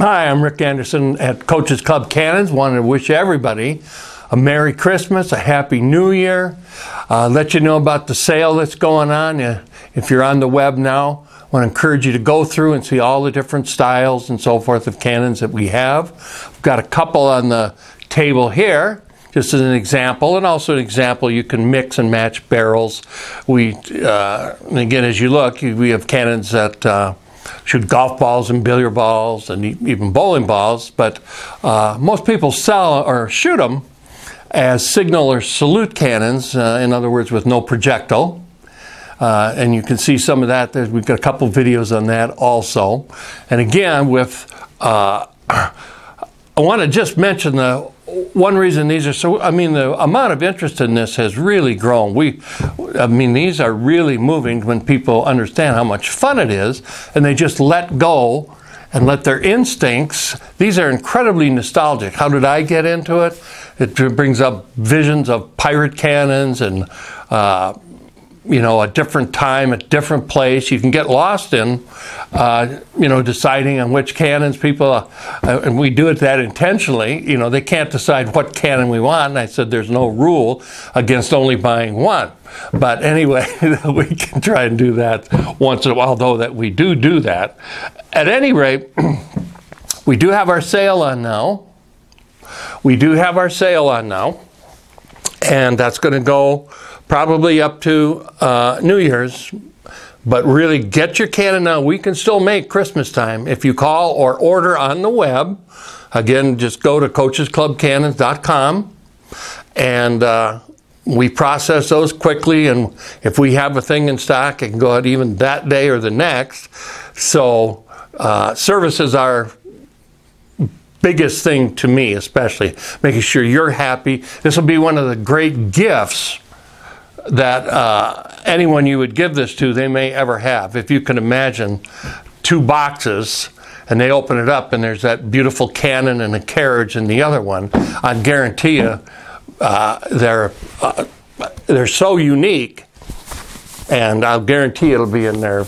Hi, I'm Rick Anderson at Coaches Club Cannons. Wanted to wish everybody a Merry Christmas, a Happy New Year. Uh, let you know about the sale that's going on. Uh, if you're on the web now, I want to encourage you to go through and see all the different styles and so forth of cannons that we have. We've got a couple on the table here just as an example, and also an example you can mix and match barrels. We, uh, again, as you look, we have cannons that uh, shoot golf balls and billiard balls and even bowling balls, but uh, most people sell or shoot them as signal or salute cannons, uh, in other words, with no projectile. Uh, and you can see some of that. There's, we've got a couple videos on that also. And again, with uh, I want to just mention the one reason these are so, I mean, the amount of interest in this has really grown. We, I mean, these are really moving when people understand how much fun it is and they just let go and let their instincts, these are incredibly nostalgic. How did I get into it? It brings up visions of pirate cannons and, uh, you know, a different time, a different place. You can get lost in, uh, you know, deciding on which cannons people, uh, and we do it that intentionally. You know, they can't decide what cannon we want. And I said there's no rule against only buying one. But anyway, we can try and do that once in a while, though that we do do that. At any rate, we do have our sale on now. We do have our sale on now. And that's going to go probably up to uh, New Year's. But really, get your cannon now. We can still make Christmas time if you call or order on the web. Again, just go to coachesclubcannons.com and uh, we process those quickly. And if we have a thing in stock, it can go out even that day or the next. So, uh, services are biggest thing to me, especially making sure you're happy. This will be one of the great gifts that uh, anyone you would give this to, they may ever have. If you can imagine two boxes and they open it up and there's that beautiful cannon and a carriage in the other one, I guarantee you uh, they're, uh, they're so unique and I'll guarantee it'll be in their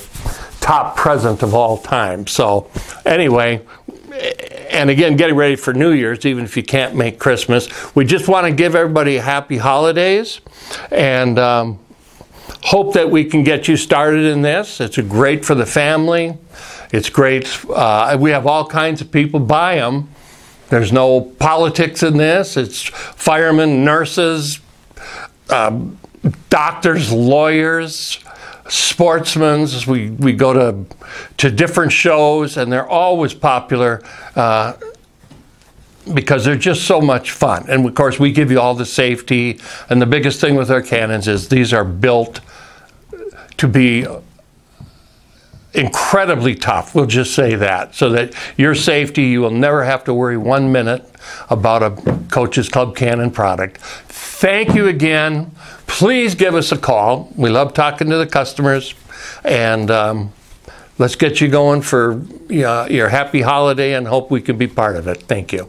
top present of all time. So anyway, and again, getting ready for New Year's, even if you can't make Christmas. We just want to give everybody happy holidays and um, hope that we can get you started in this. It's great for the family. It's great. Uh, we have all kinds of people buy them. There's no politics in this. It's firemen, nurses, um, doctors, lawyers, sportsmen. We, we go to, to different shows, and they're always popular uh, because they're just so much fun. And of course, we give you all the safety. And the biggest thing with our cannons is these are built to be incredibly tough. We'll just say that. So that your safety, you will never have to worry one minute about a Coaches Club Cannon product. Thank you again. Please give us a call. We love talking to the customers. And um, let's get you going for uh, your happy holiday and hope we can be part of it. Thank you.